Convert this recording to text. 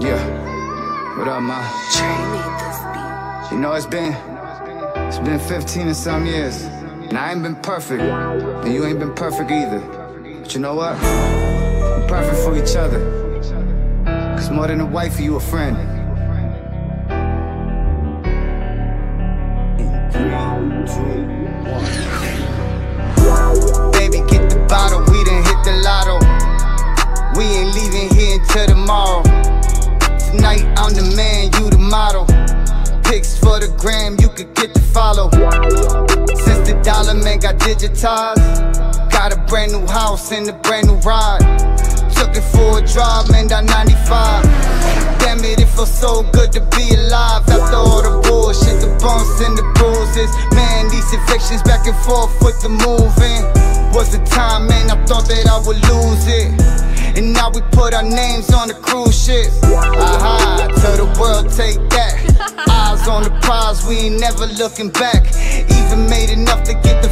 Yeah. What up, ma? You know it's been it's been 15 or some years. And I ain't been perfect. And you ain't been perfect either. But you know what? We're perfect for each other. Cause more than a wife, you a friend. In three, two, one. The gram, you could get the follow. Since the dollar man got digitized, got a brand new house and a brand new ride. Took it for a drive, man, down 95. Damn it, it feels so good to be alive after all the bullshit, the bumps and the bruises. Man, these evictions back and forth with the moving. Was a time, man, I thought that I would lose it. And now we put our names on the cruise ship. Aha, tell the world take that on the prize, we ain't never looking back. Even made enough to get the